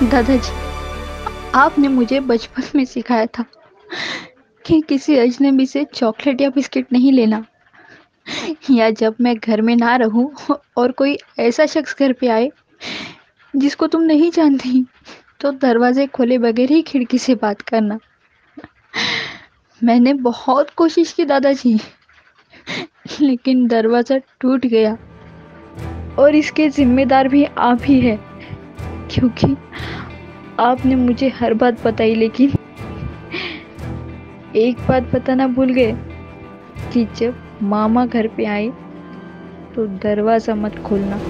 दादाजी, आपने मुझे बचपन में सिखाया था कि किसी अजनबी से चॉकलेट या बिस्किट नहीं लेना। या जब मैं घर में ना रहूँ और कोई ऐसा शख्स घर पे आए जिसको तुम नहीं जानती तो दरवाजे खोले बगैर ही खिड़की से बात करना। मैंने बहुत कोशिश की दादाजी, लेकिन दरवाज़ा टूट गया और इसके जिम्मेदार भी आप ही है। क्योंकि आपने मुझे हर बात बताई, लेकिन एक बात बताना भूल गए कि जब मामा घर पे आए तो दरवाज़ा मत खोलना।